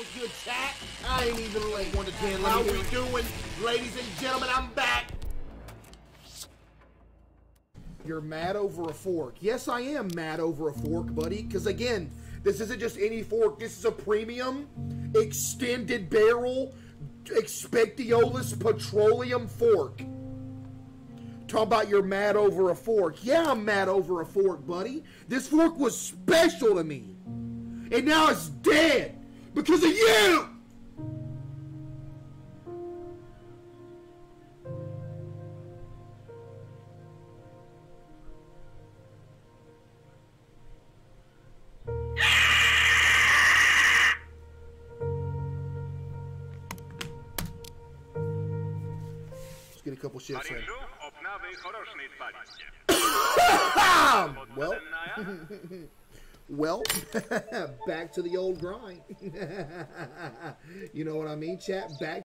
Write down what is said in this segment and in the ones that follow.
What's good, chat? I ain't even late. One to ten. How we doing, ladies and gentlemen? I'm back. You're mad over a fork. Yes, I am mad over a fork, buddy. Because again, this isn't just any fork. This is a premium, extended barrel, expectiolus petroleum fork. Talk about you're mad over a fork. Yeah, I'm mad over a fork, buddy. This fork was special to me. And now it's dead because of you! Let's get a couple in. well. well, back to the old grind. you know what I mean, chat? Back.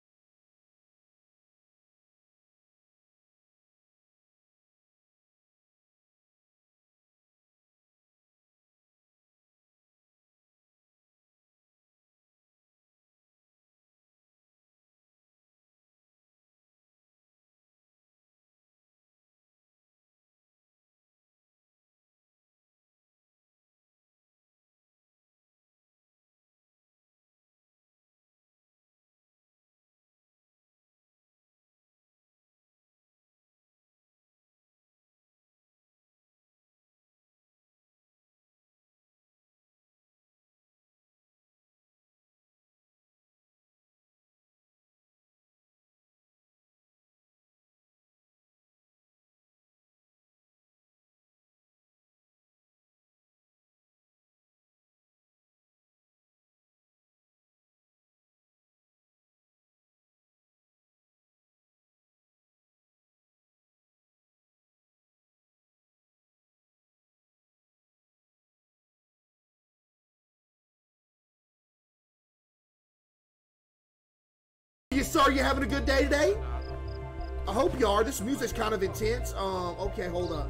You sir, you having a good day today? I hope you are. This music's kind of intense. Um, okay, hold up.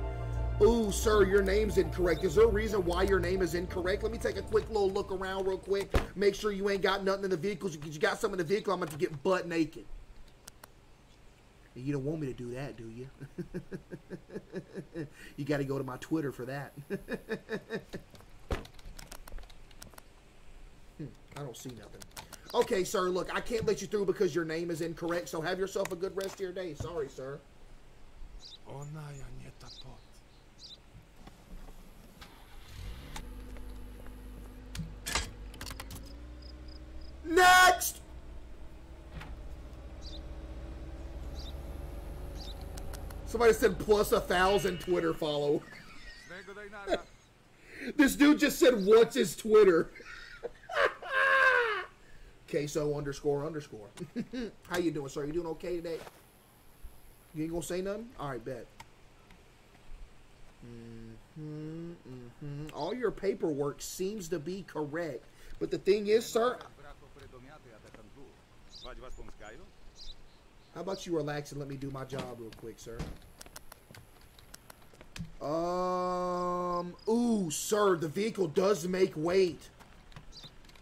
Ooh, sir, your name's incorrect. Is there a reason why your name is incorrect? Let me take a quick little look around real quick. Make sure you ain't got nothing in the vehicle. Because you got something in the vehicle, I'm about to get butt naked. You don't want me to do that, do you? you got to go to my Twitter for that. Hmm, I don't see nothing. Okay, sir, look, I can't let you through because your name is incorrect, so have yourself a good rest of your day. Sorry, sir. Ona ja nie ta pot. Next! Somebody said plus a thousand Twitter follow. Nego daj nara. This dude just said, what's his Twitter? CaseOh underscore underscore. How you doing, sir? You doing okay today? You ain't gonna say nothing? All right, bet. Mm hmm mm hmm All your paperwork seems to be correct, but the thing is, sir, how about you relax and let me do my job real quick, sir? Um, ooh, sir, the vehicle does make weight.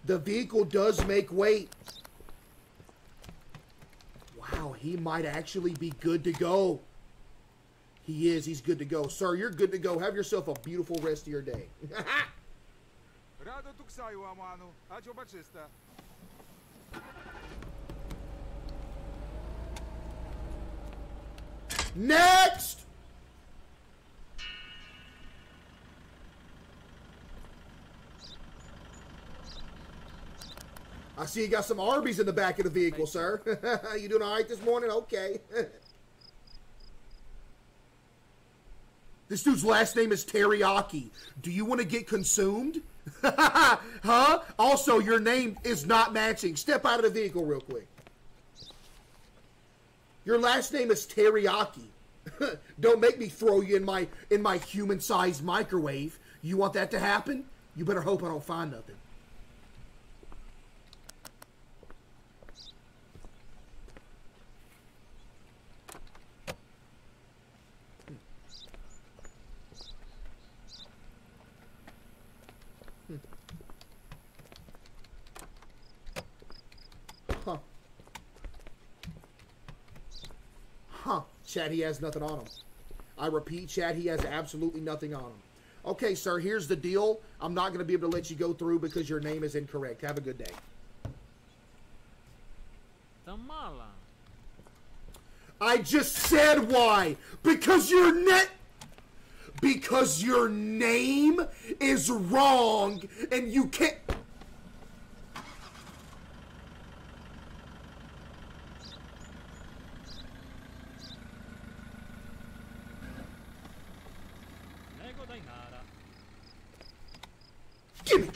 The vehicle does make weight. Wow, he might actually be good to go. He is. He's good to go. Sir, you're good to go. Have yourself a beautiful rest of your day. Rado tuksajo, amano. Acho bachista. Next! I see you got some Arby's in the back of the vehicle, sir. you doing all right this morning? Okay. this dude's last name is Teriyaki. Do you want to get consumed? huh? Also, your name is not matching. Step out of the vehicle real quick. Your last name is Teriyaki. Don't make me throw you in my in my human-sized microwave. You want that to happen? You better hope I don't find nothing. Chad, he has nothing on him. I repeat, Chad, he has absolutely nothing on him. Okay, sir, here's the deal. I'm not going to be able to let you go through because your name is incorrect. Have a good day. Tamala. I just said why. Because your net. Because your name is wrong and you can't. Nara. Gimme!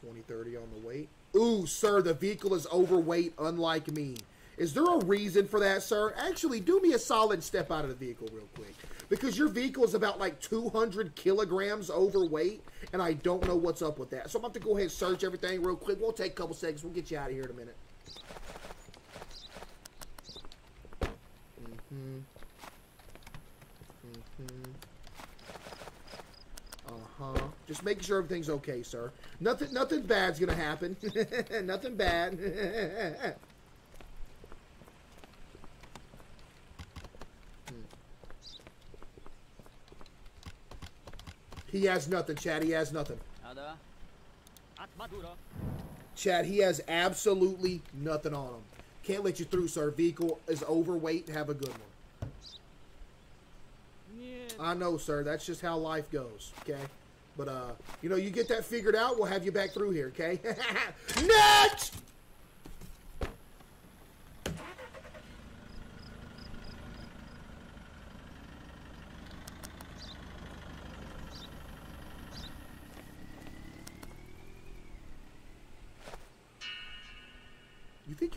Twenty thirty on the weight. Ooh, sir, the vehicle is overweight, unlike me. Is there a reason for that, sir? Actually, do me a solid step out of the vehicle real quick. Because your vehicle is about like 200 kilograms overweight, and I don't know what's up with that. So I'm about to go ahead and search everything real quick. We'll take a couple seconds. We'll get you out of here in a minute. Mm-hmm. Mm-hmm. Uh-huh. Just making sure everything's okay, sir. Nothing nothing bad's gonna happen. nothing bad. he has nothing, Chad. He has nothing. Ada. At maduro. Chad, he has absolutely nothing on him. Can't let you through, sir. Vehicle is overweight. Have a good one. I know, sir. That's just how life goes. Okay. But uh, you know, you get that figured out, we'll have you back through here. Okay. Next.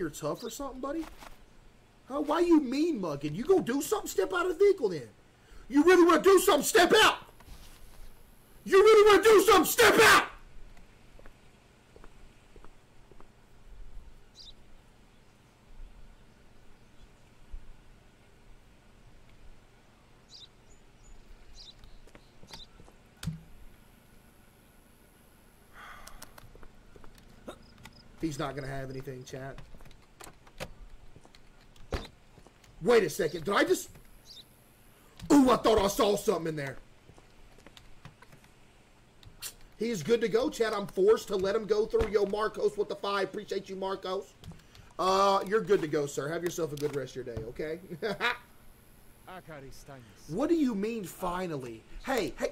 You're tough or something, buddy? Huh? Why you mean mugging? You go do something? Step out of the vehicle then. You really want to do something? Step out. You really want to do something? Step out. He's not going to have anything, chat. Wait a second. Did I just... Ooh, I thought I saw something in there. He is good to go, Chad. I'm forced to let him go through. Yo, Marcos with the five. Appreciate you, Marcos. Uh, you're good to go, sir. Have yourself a good rest of your day, okay? What do you mean, finally? Hey, hey,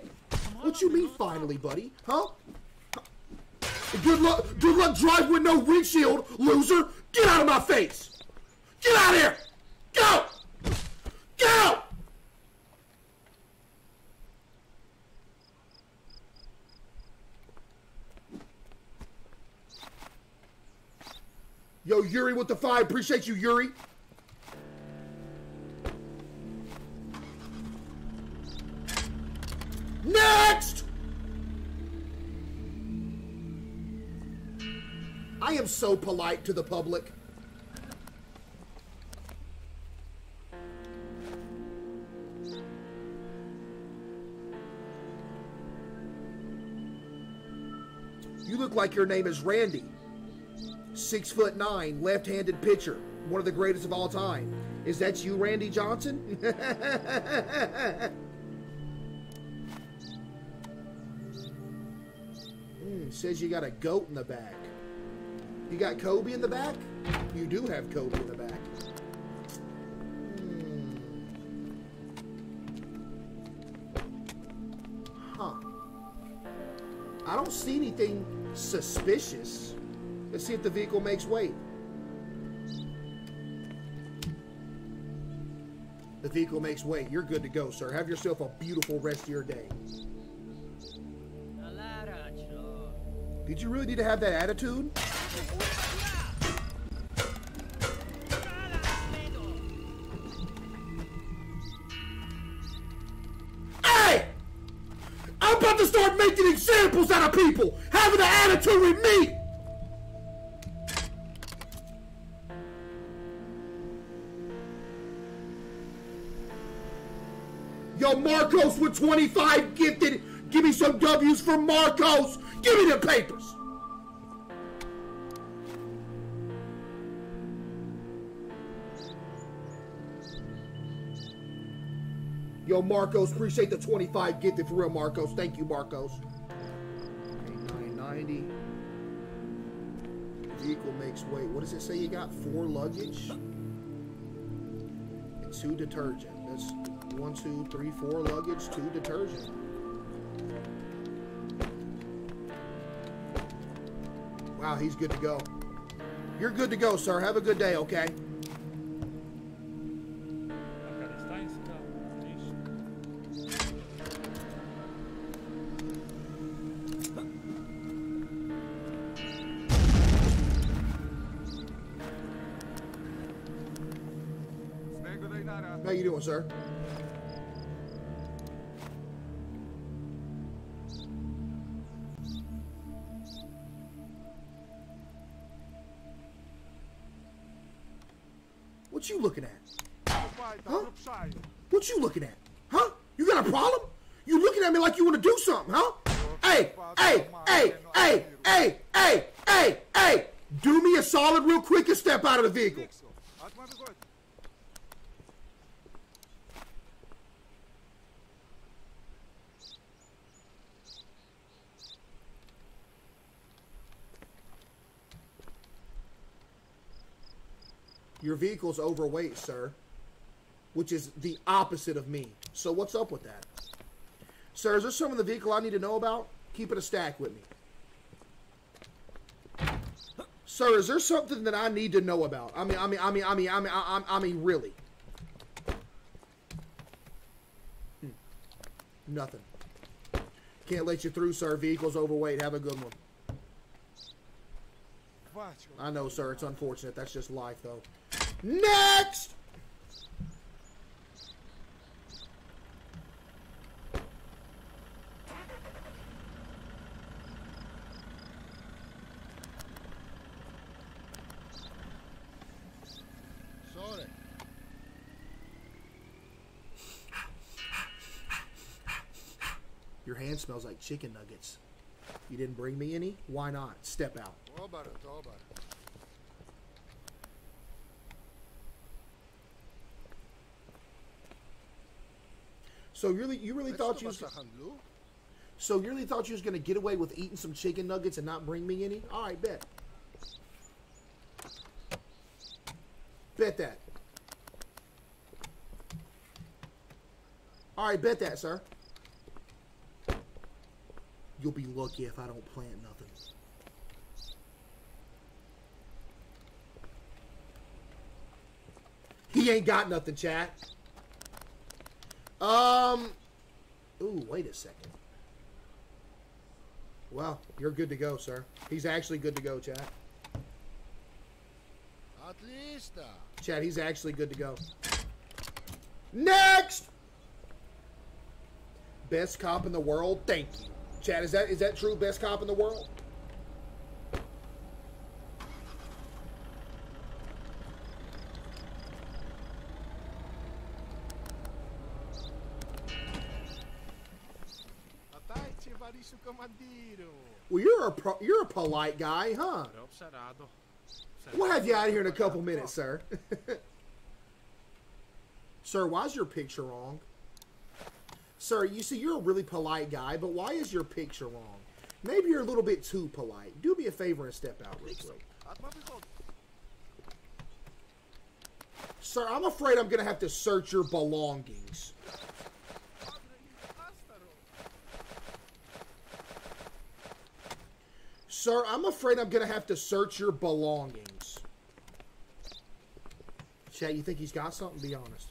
what you mean, finally, buddy? Huh? Good luck, good luck drive with no windshield, loser. Get out of my face. Get out of here. Go. Go. Yo, Yuri with the five. Appreciate you, Yuri. Next! I am so polite to the public. Like your name is Randy. Six foot nine, left handed pitcher, one of the greatest of all time. Is that you, Randy Johnson? Hmm, says you got a goat in the back. You got Kobe in the back? You do have Kobe in the back. Suspicious. Let's see if the vehicle makes weight. The vehicle makes weight. You're good to go, sir. Have yourself a beautiful rest of your day. Did you really need to have that attitude? Hey! I'm about to start making examples out of people having an attitude with me! Yo, Marcos with 25 gifted. Give me some W's for Marcos. Give me the papers. Yo, Marcos, appreciate the 25 gifted for real, Marcos. Thank you, Marcos. Okay, 990. Vehicle makes weight. What does it say you got? Four luggage and two detergent. That's one, two, three, four luggage, two detergent. Wow, he's good to go. You're good to go, sir. Have a good day, okay? sir. What you looking at? Huh? What you looking at? Huh? You got a problem? You looking at me like you want to do something, huh? Hey, hey, hey, hey, hey, hey, hey, hey! Do me a solid real quick and step out of the vehicle. Your vehicle's overweight, sir, which is the opposite of me. So what's up with that? Sir, is there some in the vehicle I need to know about? Keep it a stack with me. Sir, is there something that I need to know about? I mean, I mean, I mean, I mean, I mean, I mean, I mean really. Hmm. Nothing. Can't let you through, sir. Vehicle's overweight. Have a good one. I know, sir. It's unfortunate. That's just life, though. Next! Sorry. Your hand smells like chicken nuggets. You didn't bring me any? Why not? Step out. So you really, you really thought you, was, so you really thought you was gonna get away with eating some chicken nuggets and not bring me any? All right, bet. Bet that. All right, bet that, sir. You'll be lucky if I don't plant nothing. He ain't got nothing, chat. Um. Ooh, wait a second. Well, you're good to go, sir. He's actually good to go, chat. At least. Chad, he's actually good to go. Next! Best cop in the world. Thank you. Chad, is that is that true? Best cop in the world? Well, you're a pro- you're a polite guy, huh? We'll have you out here in a couple minutes, sir. sir, why's your picture wrong? Sir, you see, you're a really polite guy, but why is your picture wrong? Maybe you're a little bit too polite. Do me a favor and step out real quick. Sir, I'm afraid I'm going to have to search your belongings. Sir, I'm afraid I'm going to have to search your belongings. Chat, you think he's got something? Be honest.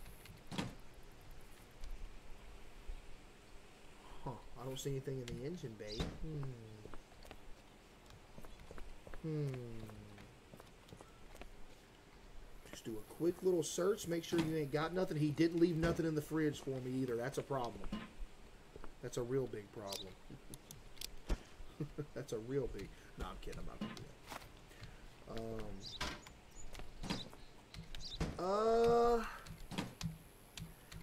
Huh. I don't see anything in the engine bay. Hmm. Hmm. Just do a quick little search. Make sure you ain't got nothing. He didn't leave nothing in the fridge for me either. That's a problem. That's a real big problem. That's a real big. No, I'm kidding. I'm not gonna do that. Um. Uh.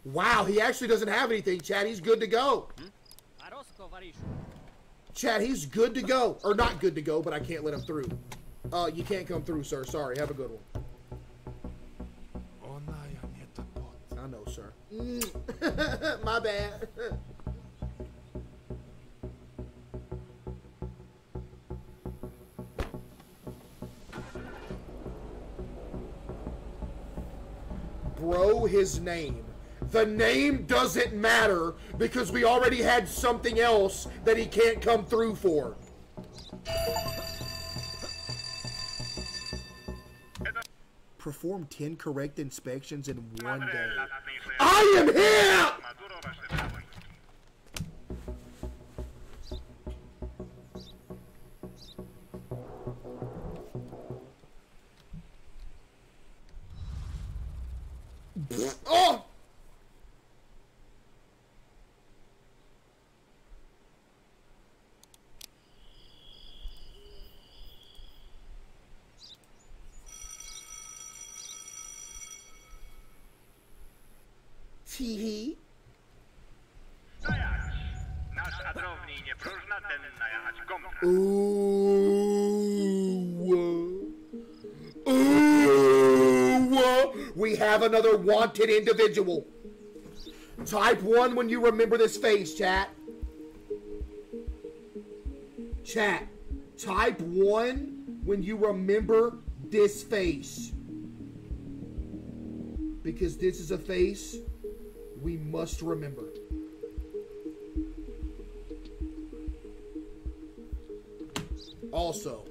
Wow, he actually doesn't have anything, Chad. He's good to go. Chad, he's good to go. Or not good to go, but I can't let him through. Uh, you can't come through, sir. Sorry. Have a good one. Ona ja nie ta pot. I know, sir. Mm. My bad. Bro, his name. The name doesn't matter because we already had something else that he can't come through for. Perform 10 correct inspections in one day. I am here! Ooh. Uh, ooh. Uh. We have another wanted individual. Type 1 when you remember this face, chat. Chat. Type 1 when you remember this face. Because this is a face we must remember. Also,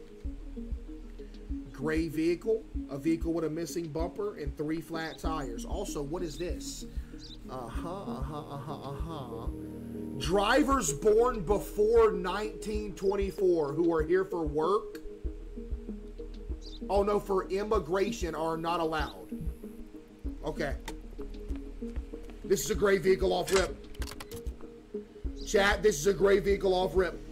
gray vehicle, a vehicle with a missing bumper and three flat tires. Also, what is this? Uh huh, uh huh, uh huh, uh huh. Drivers born before 1924 who are here for work. Oh no, for immigration are not allowed. Okay. This is a gray vehicle off rip. Chat, this is a gray vehicle off rip.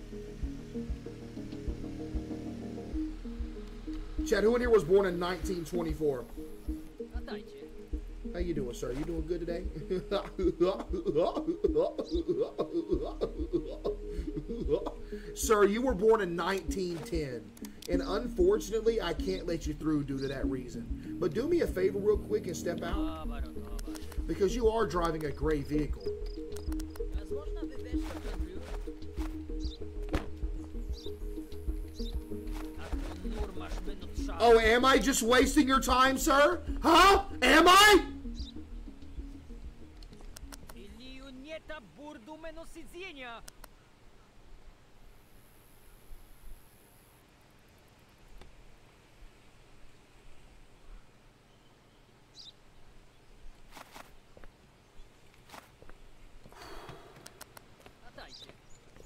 Chad, who in here was born in 1924? How you doing, sir? You doing good today? sir, you were born in 1910. And unfortunately, I can't let you through due to that reason. But do me a favor real quick and step out. Because you are driving a gray vehicle. Oh, am I just wasting your time, sir? Huh? Am I?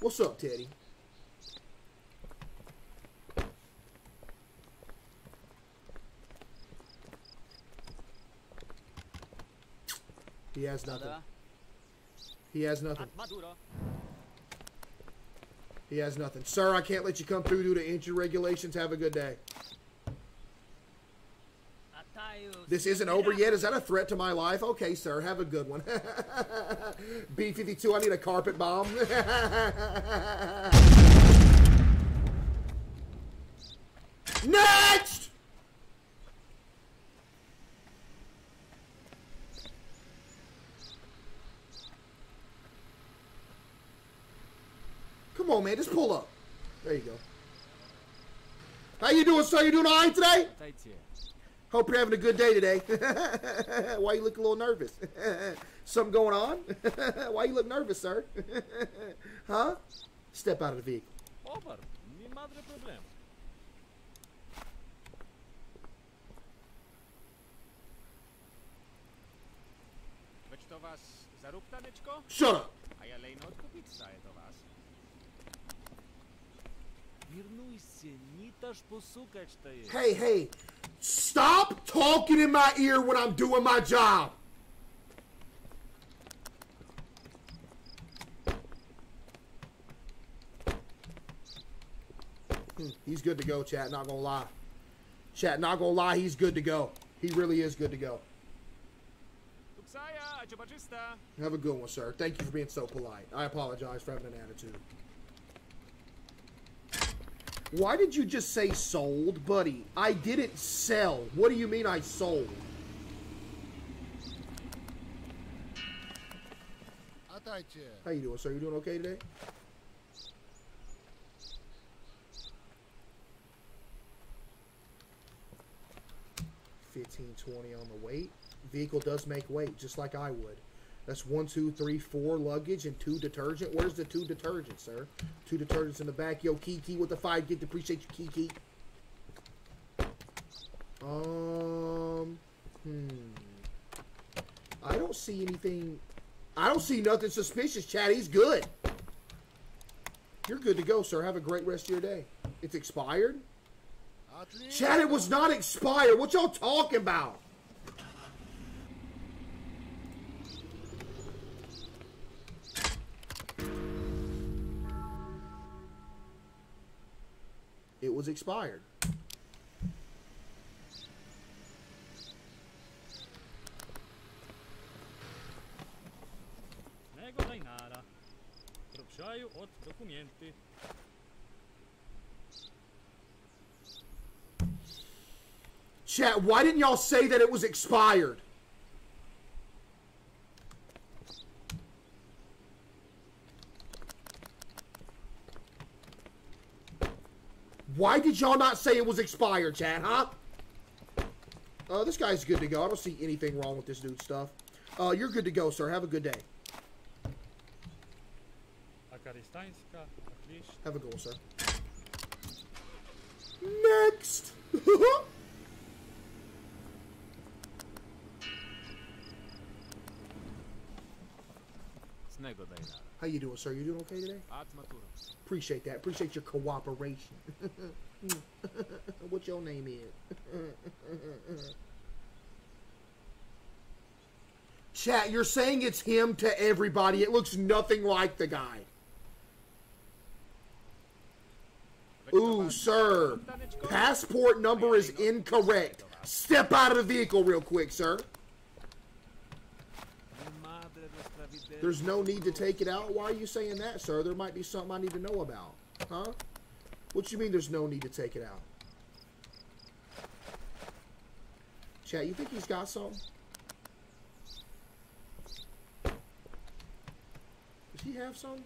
What's up, Teddy? He has nothing. He has nothing. He has nothing. Sir, I can't let you come through due to entry regulations. Have a good day. This isn't over yet? Is that a threat to my life? Okay, sir. Have a good one. B-52, I need a carpet bomb. no! man. Just pull up. There you go. How you doing, sir? You doing all right today? Hope you're having a good day today. Why you look a little nervous? Something going on? Why you look nervous, sir? huh? Step out of the vehicle. Over. Madre problema. Shut up! Hey, hey, stop talking in my ear when I'm doing my job. Hmm, he's good to go, chat. Not gonna lie. Chat, not gonna lie. He's good to go. He really is good to go. Have a good one, sir. Thank you for being so polite. I apologize for having an attitude. Why did you just say sold, buddy? I didn't sell. What do you mean I sold? How you doing, sir? You doing okay today? Fifteen twenty on the weight. Vehicle does make weight, just like I would. That's one, two, three, four luggage and two detergent. Where's the two detergent, sir? Two detergents in the back. Yo, Kiki with the five. To appreciate you, Kiki. Um, hmm. I don't see anything. I don't see nothing suspicious, Chad. He's good. You're good to go, sir. Have a great rest of your day. It's expired? Chad, it was not expired. What y'all talking about? was expired. Chat, why didn't y'all say that it was expired? y'all not say it was expired, Chad, huh? Uh, this guy's good to go. I don't see anything wrong with this dude's stuff. Uh, you're good to go, sir. Have a good day. Have a goal, sir. Next! How you doing, sir? You doing okay today? Appreciate that. Appreciate your cooperation. what your name is? Chat, you're saying it's him to everybody. It looks nothing like the guy. Ooh, sir. Passport number is incorrect. Step out of the vehicle real quick, sir. There's no need to take it out. Why are you saying that, sir? There might be something I need to know about. Huh? What you mean there's no need to take it out? Chat, you think he's got some? Does he have some?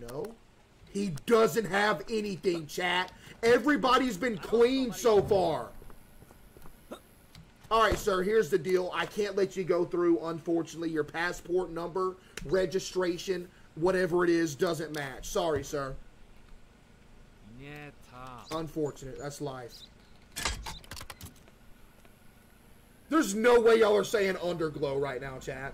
No. He doesn't have anything, chat. Everybody's been clean so far. All right, sir, here's the deal. I can't let you go through, unfortunately. Your passport number, registration, whatever it is, doesn't match. Sorry, sir. Unfortunate. That's life. There's no way y'all are saying underglow right now, chat.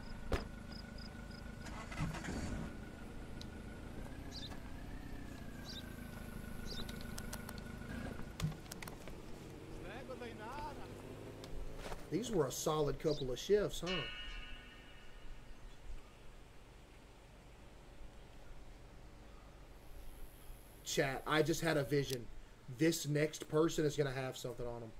These were a solid couple of shifts, huh? Chat, I just had a vision. This next person is going to have something on them.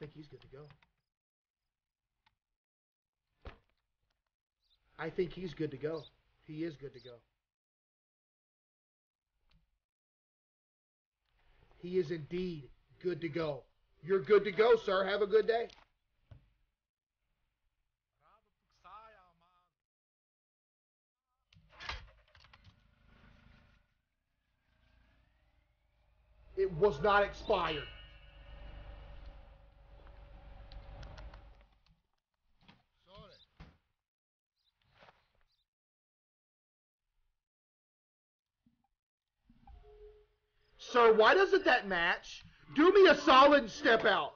Think he's good to go. I think he's good to go. He is good to go. He is indeed good to go. You're good to go, sir. Have a good day. It was not expired. Sir, why doesn't that match? Do me a solid and step out.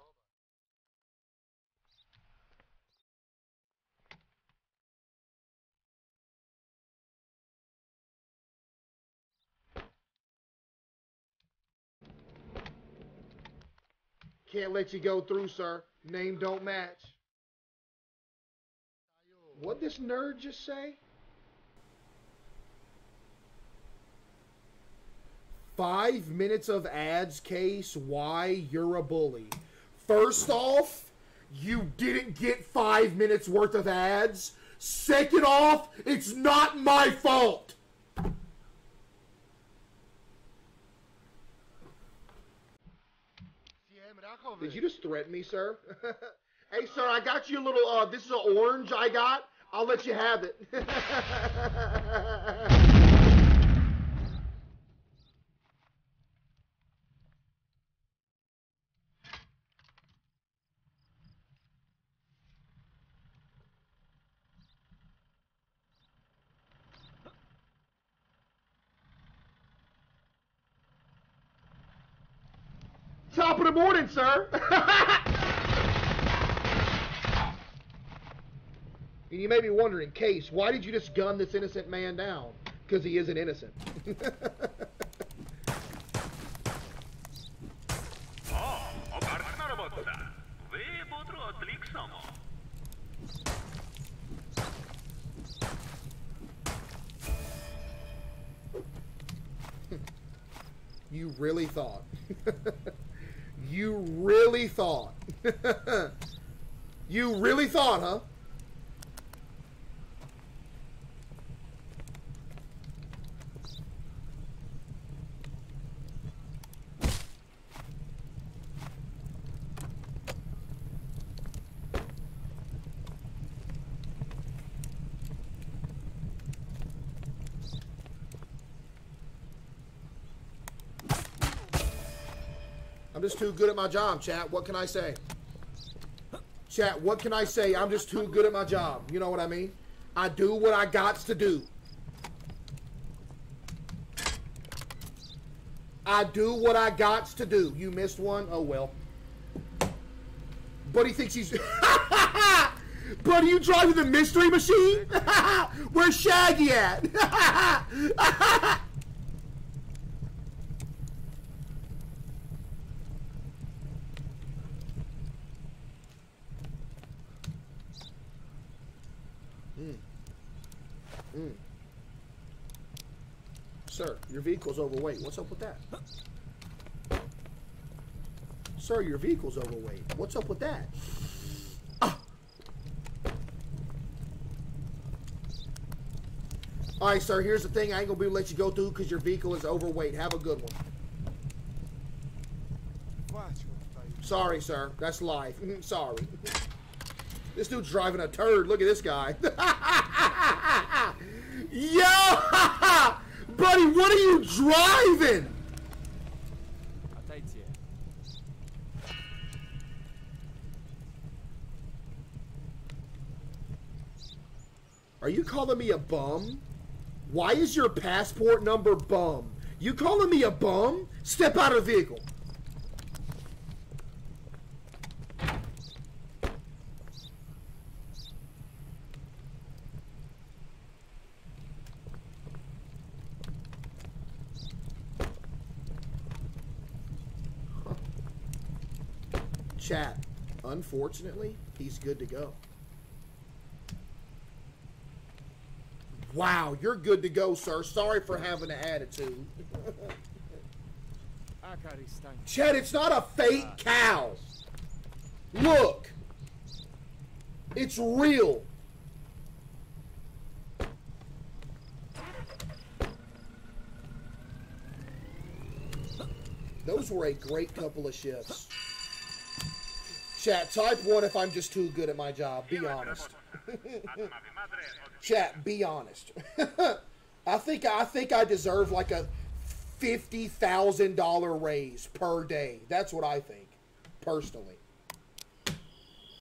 Can't let you go through, sir. Name don't match. What this nerd just say? Five minutes of ads case why you're a bully. First off, you didn't get five minutes worth of ads. Second off, it's not my fault. Did you just threaten me, sir? hey, sir, I got you a little. Uh, this is an orange I got. I'll let you have it. top of the morning, sir. and you may be wondering, Case, why did you just gun this innocent man down? Because he isn't innocent. you really thought you really thought, huh? I'm just too good at my job, chat. What can I say? Chat, what can I say? I'm just too good at my job. You know what I mean? I do what I got to do. I do what I got to do. You missed one? Oh well. Buddy thinks he's. Buddy, you driving the mystery machine? Where's Shaggy at? Sir, your vehicle's overweight. What's up with that? Sir, your vehicle's overweight. What's up with that? Ah. All right, sir, here's the thing. I ain't going to be able to let you go through because your vehicle is overweight. Have a good one. Sorry, sir. That's life. Sorry. This dude's driving a turd. Look at this guy. Yo! Buddy, what are you driving? Are you calling me a bum? Why is your passport number bum? You calling me a bum? Step out of vehicle. chat, unfortunately, he's good to go. Wow, you're good to go, sir. Sorry for having an attitude. Chad, it's not a fake cow. Look. It's real. Those were a great couple of shifts. Chat, type one if I'm just too good at my job. Be honest. Chat, be honest. I think I think I deserve like a fifty thousand dollar raise per day. That's what I think, personally.